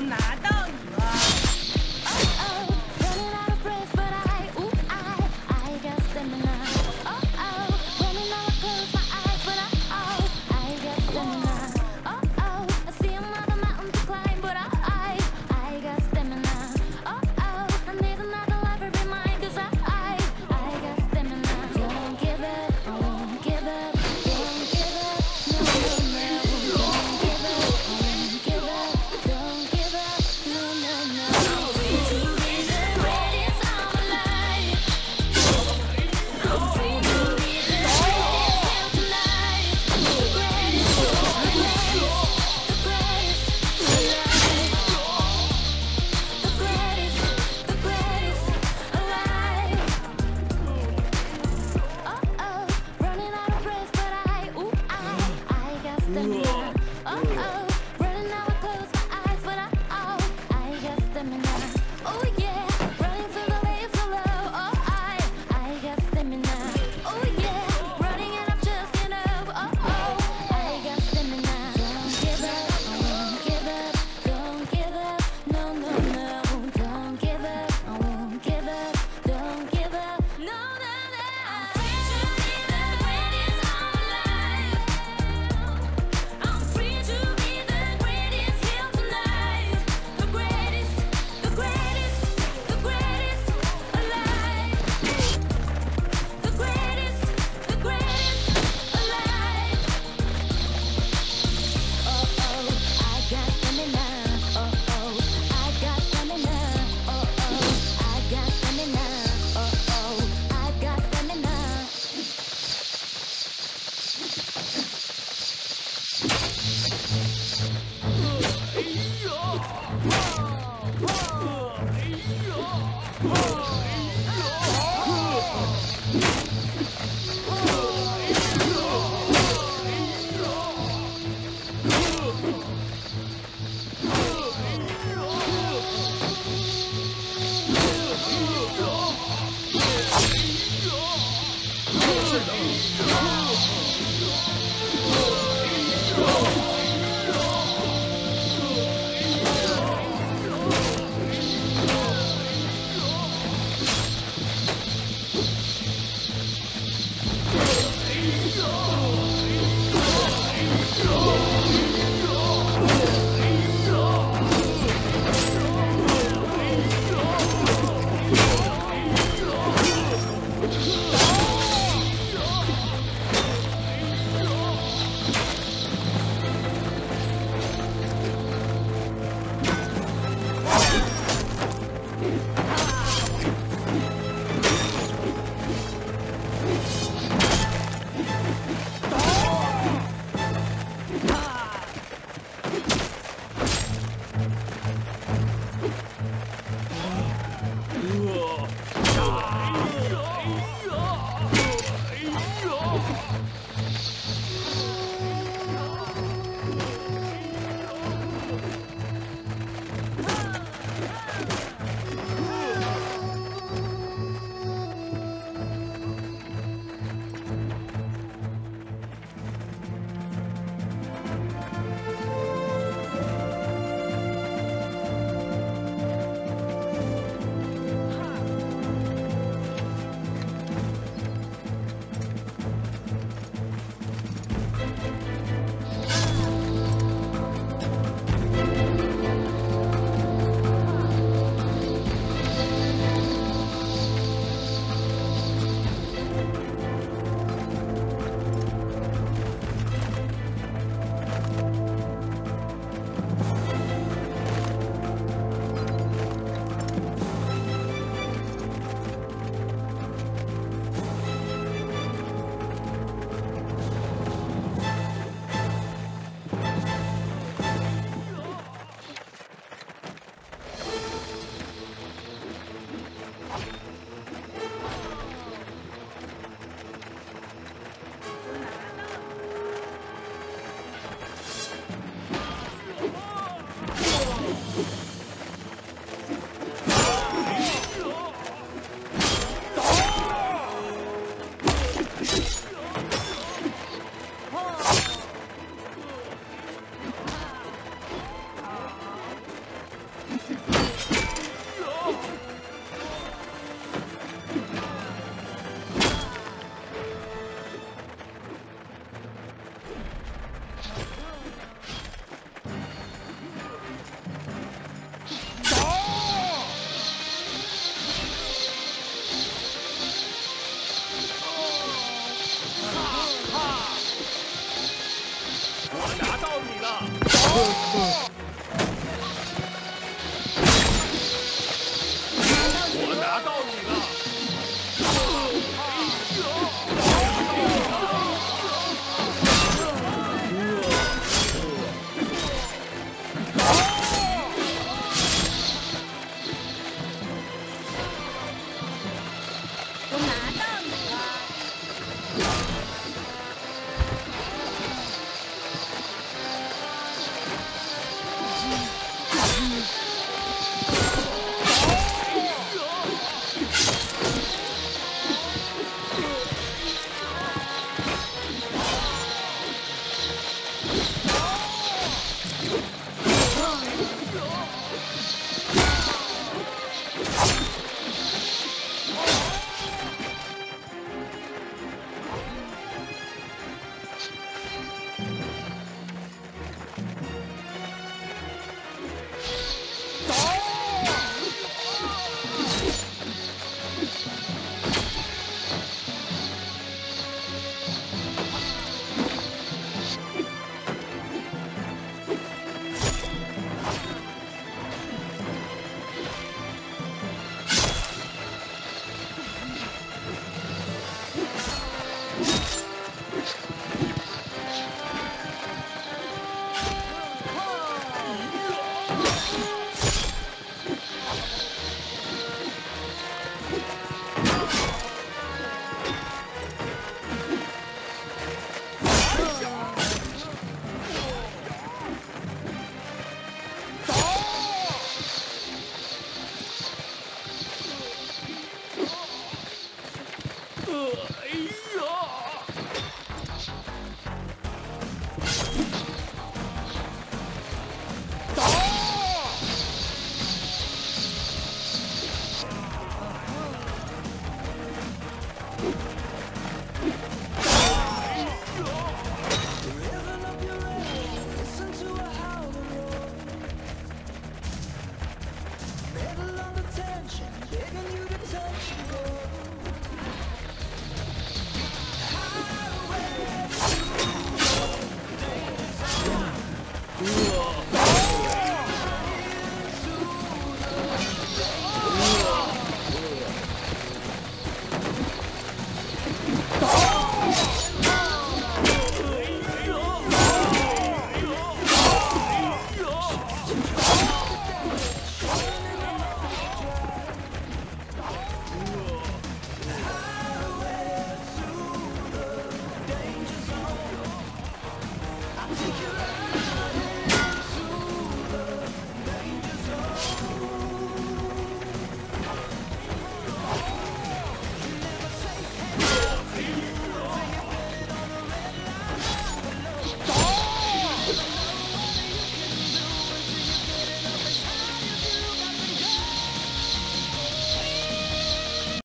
nada. Oh! Oh.